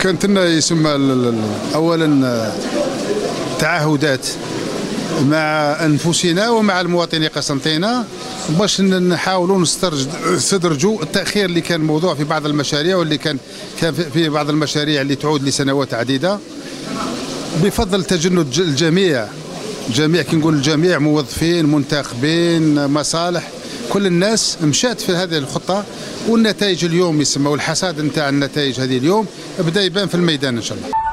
كانت لنا يسمى اولا آه، تعهدات مع أنفسنا ومع المواطنين قسنطينة باش نحاولوا نستدرجوا التأخير اللي كان موضوع في بعض المشاريع واللي كان كان في- بعض المشاريع اللي تعود لسنوات عديدة. بفضل تجند الجميع جميع كي نقول الجميع موظفين منتخبين مصالح كل الناس مشات في هذه الخطة والنتائج اليوم يسمى والحصاد نتاع النتائج هذه اليوم بدا يبان في الميدان إن شاء الله.